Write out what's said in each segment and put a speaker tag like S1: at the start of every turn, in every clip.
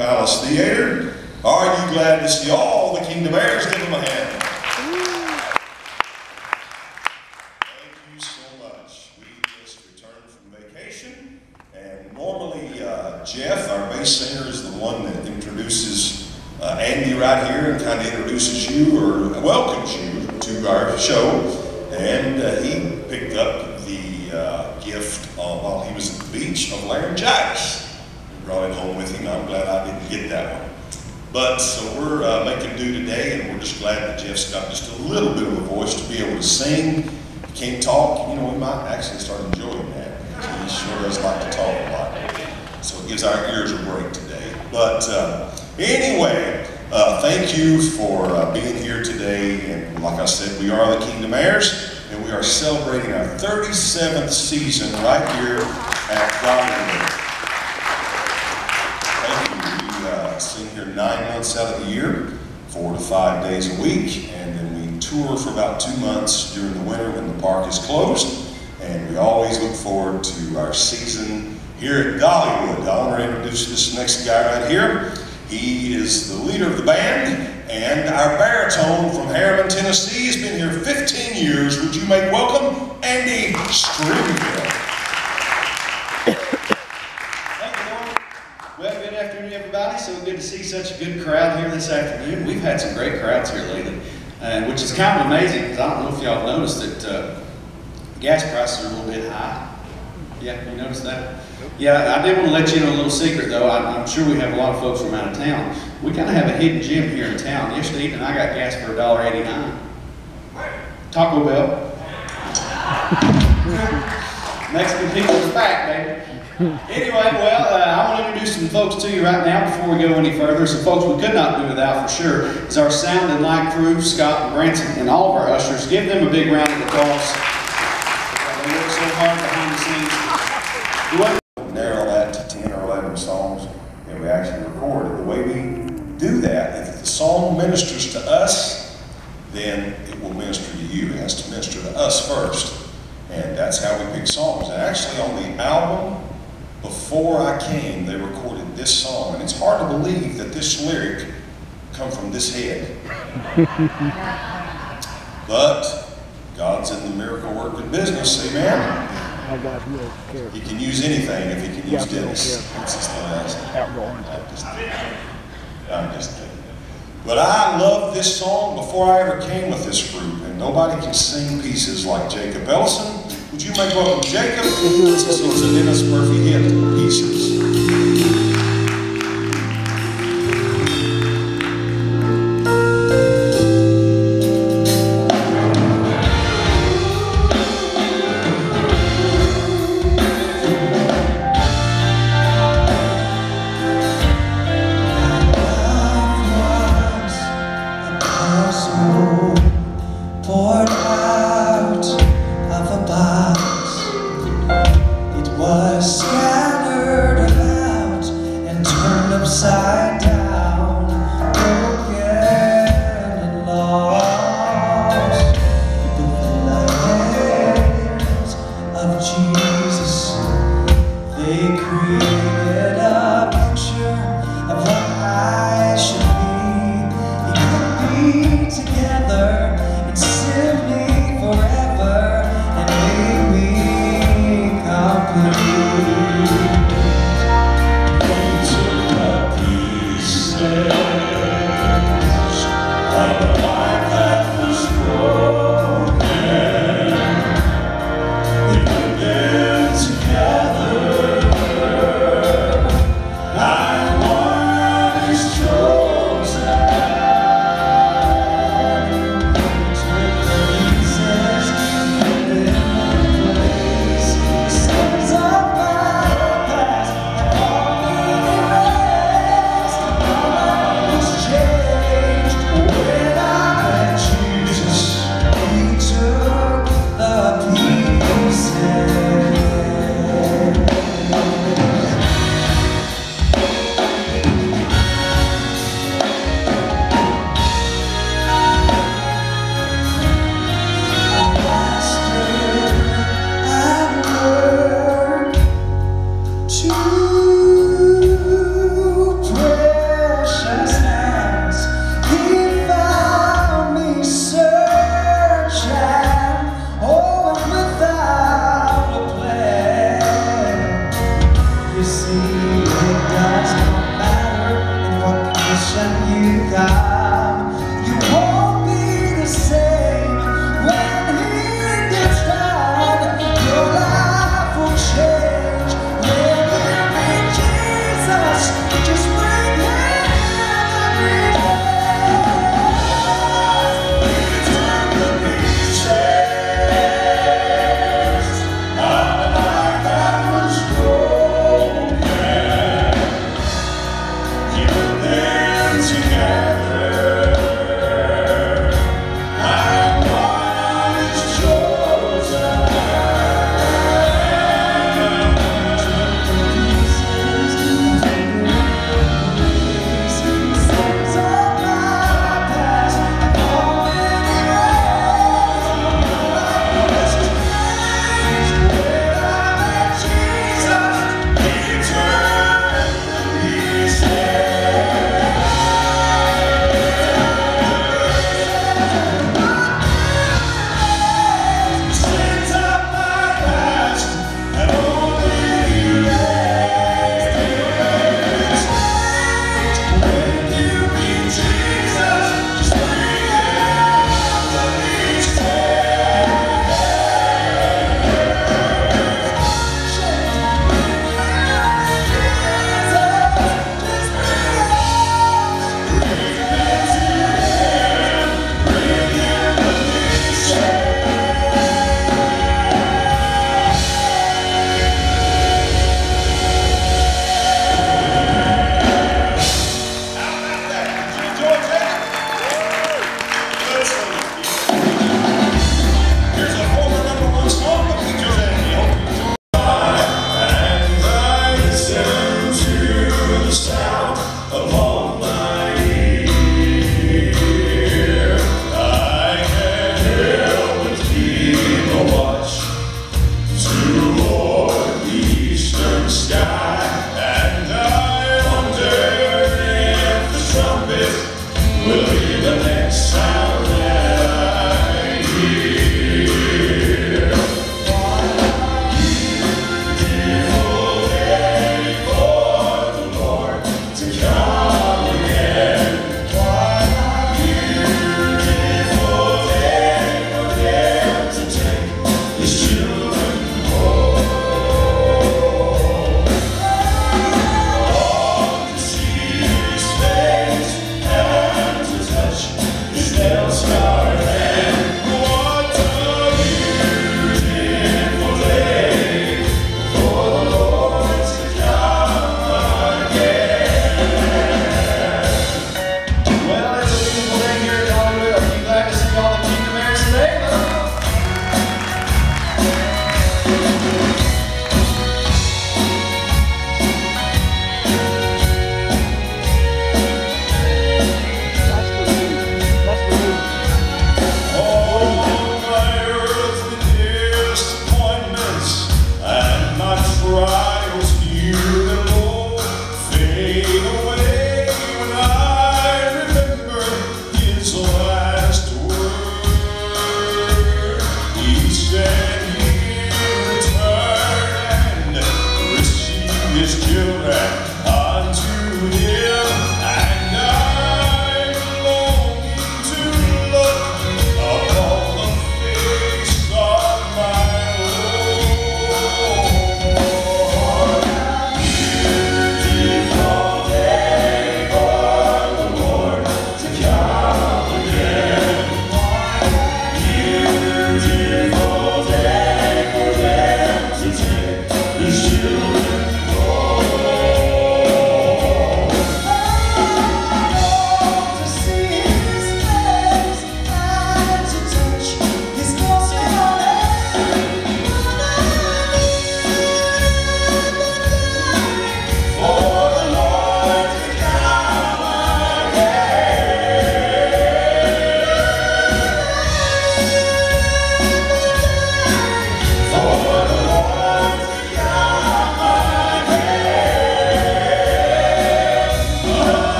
S1: Palace Theater. Are you glad to see all the Kingdom Heirs? Give them a hand. Thank you so much. We just returned from vacation, and normally uh, Jeff, our bass singer, is the one that introduces uh, Andy right here and kind of introduces you or welcomes you to our show. And uh, he picked up the uh, gift while he was at the beach of laryngitis. Brought it home with him. I'm glad I didn't get that one. But so we're uh, making do today, and we're just glad that Jeff's got just a little bit of a voice to be able to sing. He can't talk, you know, we might actually start enjoying that. He sure does like to talk a lot. So it gives our ears a break today. But uh, anyway, uh, thank you for uh, being here today. And like I said, we are the Kingdom Heirs, and we are celebrating our 37th season right here at Dollywood. Thank you. We uh, sing here nine months out of the year, four to five days a week, and then we tour for about two months during the winter when the park is closed. And we always look forward to our season here at Dollywood. I want to introduce this next guy right here. He is the leader of the band and our baritone from Harriman, Tennessee. He's been here 15 years. Would you make welcome Andy Stringfield?
S2: To see such a good crowd here this afternoon. We've had some great crowds here lately, uh, which is kind of amazing because I don't know if y'all noticed that uh, gas prices are a little bit high. Yeah, you noticed that? Yeah, I did want to let you know a little secret though. I'm, I'm sure we have a lot of folks from out of town. We kind of have a hidden gem here in town. Yesterday evening, I got gas for $1.89. Taco Bell. Mexican people's back, baby. Anyway, well, uh, I want to introduce some folks to you right now before we go any further. Some folks we could not do without for sure is our sound and light crew, Scott and Branson, and all of our ushers. Give them a big round of applause. They work so hard behind the scenes.
S1: Narrow that to 10 or 11 songs and we actually record it. The way we do that, if the song ministers to us, then it will minister to you. It has to minister to us first. And that's how we pick songs. And actually on the album, before I came, they recorded this song. And it's hard to believe that this lyric come from this head. but God's in the miracle working business, amen?
S3: I got real.
S1: He can use anything if he can use
S3: Yeah,
S1: Dennis. That's just the last.
S3: Outgoing.
S1: I'm just, I'm just kidding. But I loved this song before I ever came with this group, and nobody can sing pieces like Jacob Ellison. Would you make welcome Jacob? This is a Dennis Murphy hit, Pieces.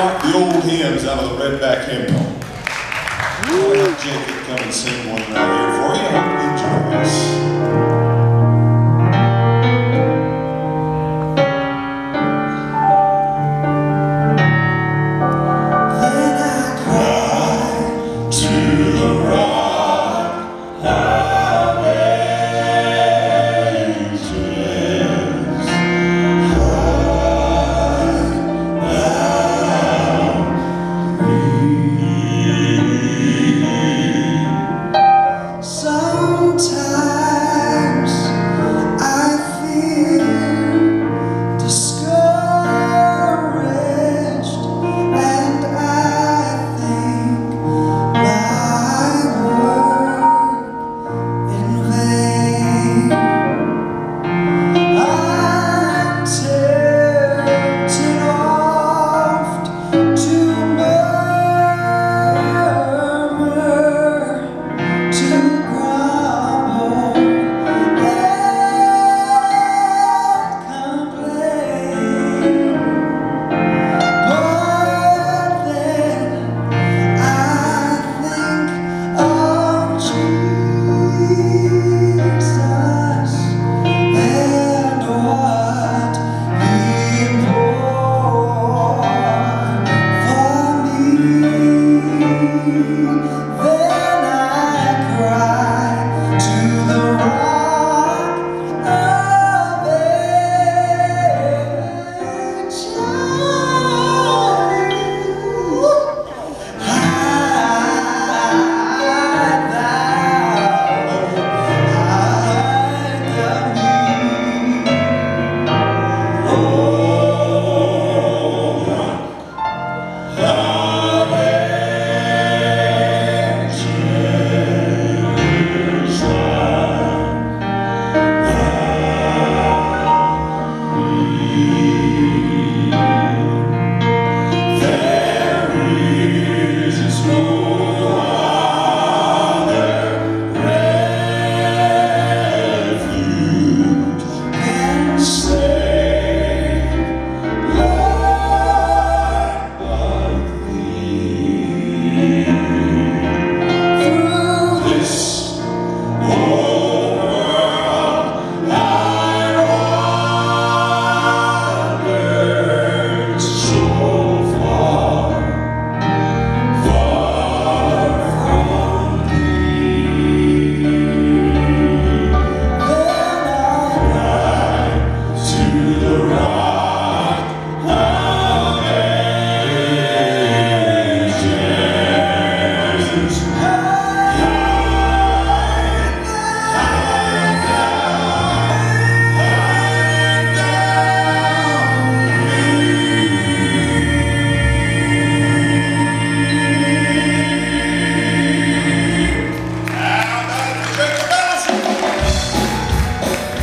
S1: Like the old hymns out of the Redback hymnal. I'll have Jacob come and sing one right here for you. I hope you enjoy this.